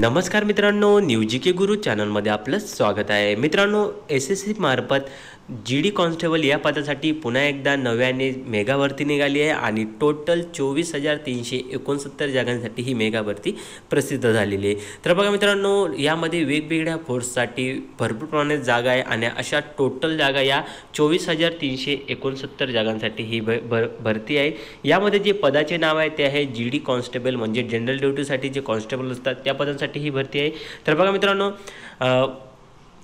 नमस्कार मित्रांनो न्यूजी के गुरु चॅनलमध्ये आपलं स्वागत आहे. मित्रांनो एस एस सी मार्फत जी डी कॉन्स्टेबल या पदासाठी पुन्हा एकदा नव्याने मेगाभरती निघाली आहे आणि टोटल चोवीस हजार तीनशे एकोणसत्तर जागांसाठी ही मेगाभरती प्रसिद्ध झालेली आहे. तर बघा मित्रांनो यामध्ये वेगवेगळ्या फोर्ससाठी भरपूर प्रमाणात जागा आहे आणि अशा टोटल जागा या चोवीस हजार तीनशे एकोणसत्तर जागांसाठी ही भ भर भरती आहे. यामध्ये जे पदाचे नाव आहे ते आहे जी डी कॉन्स्टेबल म्हणजे जनरल ड्युटीसाठी जे कॉन्स्टेबल असतात त्या पदांसाठी ही भरती आहे. तर बघा मित्रांनो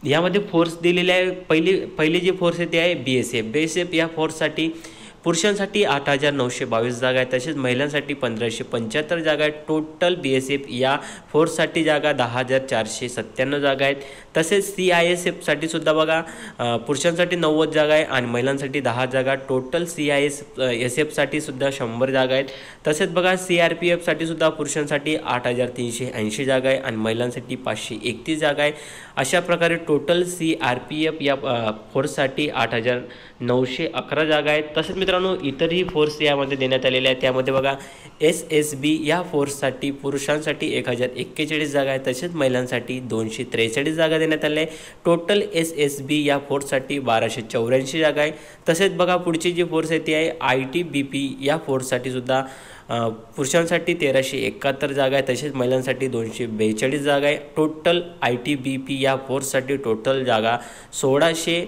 यामध्ये फोर्स दिलेले आहे. पहिली पहिली जी फोर्स आहे ते आहे B S F B S F या फोर्ससाठी पुरुषांसाठी आठ हजार नऊशे बावीस जागा आहेत तसेच महिलांसाठी पंधराशे पंच्याहत्तर जागा आहेत. टोटल बी एस एफ या फोर्ससाठी जागा दहा हजार चारशे सत्त्याण्णव जागा आहेत. तसेच सी आय एस एफसाठी सुद्धा बघा पुरुषांसाठी नव्वद जागा आहे आणि महिलांसाठी दहा जागा. Total C I S S एफसाठी सुद्धा शंभर जागा आहेत. तसेच बघा सी आर पी एफसाठी सुद्धा पुरुषांसाठी आठ हजार तीनशे ऐंशी जागा आहे आणि महिलांसाठी पाचशे एकतीस जागा आहे. अशा प्रकारे total C R P F या फोर्ससाठी आठ हजार नऊशे अकरा जागा आहेत. तसेच मित्रांनो इतरही फोर्स यामध्ये देण्यात आलेले आहेत. त्यामध्ये बघा एस एस बी या फोर्ससाठी पुरुषांसाठी एक हजार एक्केचाळीस जागा आहेत. तसेच महिलांसाठी दोनशे त्रेचाळीस जागा देण्यात आल्या आहे टोटल एस एस बी या फोर्ससाठी बाराशे चौऱ्याऐंशी जागा आहे तसेच बघा पुढची जी फोर्स आहे ती आहे आय टी बी पी या फोर्ससाठी सुद्धा पुरुषांसाठी तेराशे एकाहत्तर जागा आहे तसेच महिलांसाठी दोनशे बेचाळीस जागा आहे total I T B P या फोर्ससाठी टोटल जागा सोळाशे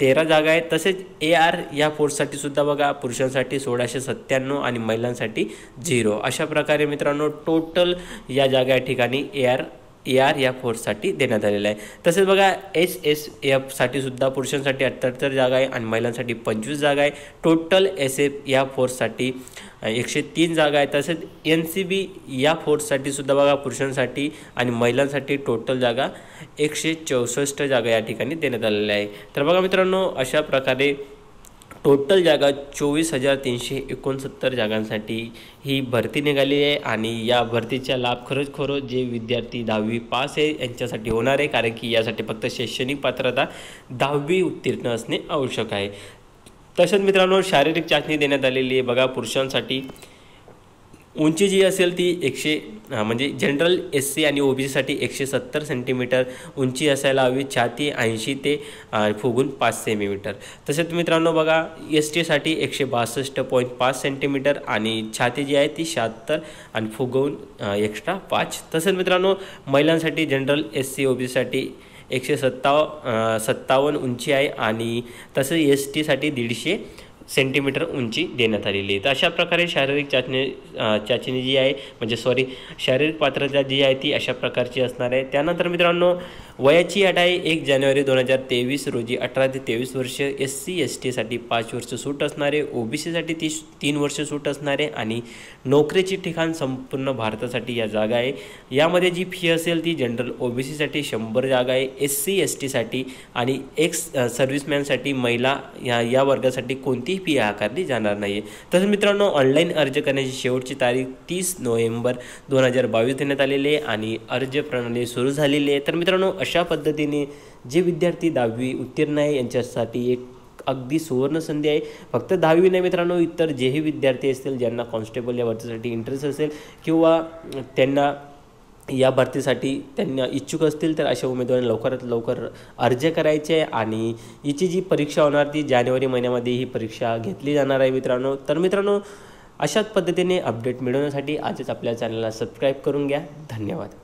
तेरा जागा आहेत. तसेच ए आर या फोर्ससाठी सुद्धा बघा पुरुषांसाठी सोळाशे सत्त्याण्णव आणि महिलांसाठी झिरो अशा प्रकारे मित्रांनो टोटल या जागा या ठिकाणी ए आर ए आर या फोर्ससाठी देण्यात आलेला आहे. तसेच बघा एस एस एफसाठी सुद्धा पुरुषांसाठी अठ्ठ्याहत्तर जागा आहे आणि महिलांसाठी पंचवीस जागा आहे. टोटल एस एफ या फोर्ससाठी एकशे तीन जागा आहे. तसेच एन सी बी या फोर्ससाठी सुद्धा बघा पुरुषांसाठी आणि महिलांसाठी टोटल जागा एकशे चौसष्ट जागा या ठिकाणी देण्यात आलेल्या आहे. तर बघा मित्रांनो अशा प्रकारे टोटल जागा चोवीस हजार तीनशे एकोणसत्तर जागांसाठी ही भरती निघाली आहे आणि या भरतीचा लाभ खरंच खरं जे विद्यार्थी दहावी पास आहे यांच्यासाठी होणार आहे कारण की यासाठी फक्त शैक्षणिक पात्रता दहावी उत्तीर्ण असणे आवश्यक आहे. तसंच मित्रांनो शारीरिक चाचणी देण्यात आलेली आहे. बघा पुरुषांसाठी उंची जी असेल ती एकशे म्हणजे जनरल एस सी आणि ओ बी सीसाठी एकशे सत्तर सेंटीमीटर उंची असायला हवी छाती ऐंशी ते फुगून पाच सेंटीमीटर. तसेच मित्रांनो बघा एस टीसाठी एकशे बासष्ट पॉईंट पाच सेंटीमीटर आणि छाती जी आहे ती शहात्तर आणि फुगवून एक्स्ट्रा पाच. तसेच मित्रांनो महिलांसाठी general S C O B सीसाठी एकशे सत्ताव सत्तावन्न उंची आहे आणि तसेच एस टीसाठी दीडशे सेंटीमीटर उंची देण्यात आलेली आहे. तर अशा प्रकारे शारीरिक चाचणी चाचणी जी आहे म्हणजे सॉरी शारीरिक पात्रता जी आहे ती अशा प्रकारची असणार आहे. त्यानंतर मित्रांनो वयाची अट आहे एक जानेवारी दोन हजार तेवीस रोजी अठरा ते तेवीस वर्ष एस सी एस टीसाठी पाच वर्ष सूट असणारे ओ बी सीसाठी तीस तीन वर्ष सूट असणारे आणि नोकरीची ठिकाण संपूर्ण भारतासाठी या जागा आहे. यामध्ये जी फी असेल ती जनरल ओ बी सीसाठी शंभर जागा आहे एस सी एस टीसाठी आणि एक्स सर्व्हिसमॅनसाठी महिला या या वर्गासाठी कोणतीही फी आकारली जाणार नाही आहे तसंच मित्रांनो ऑनलाईन अर्ज करण्याची शेवटची तारीख तीस नोव्हेंबर दोन हजार बावीस देण्यात आलेली आहे आणि अर्ज प्रणाली सुरू झालेली आहे. तर मित्रांनो अशा पद्धतीने जे विद्यार्थी दहावी उत्तीर्ण आहे यांच्यासाठी एक अगदी सुवर्ण संधी आहे. फक्त दहावी नाही मित्रांनो इतर जेही विद्यार्थी असतील ज्यांना कॉन्स्टेबल या भरतीसाठी इंटरेस्ट असेल किंवा त्यांना या भरतीसाठी त्यांना इच्छुक असतील तर अशा उमेदवारांनी लवकरात लवकर अर्ज करायचे आहे आणि हिची जी परीक्षा होणार ती जानेवारी महिन्यामध्ये ही परीक्षा घेतली जाणार आहे मित्रांनो. तर मित्रांनो अशाच पद्धतीने अपडेट मिळवण्यासाठी आजच आपल्या चॅनलला सबस्क्राईब करून घ्या. धन्यवाद.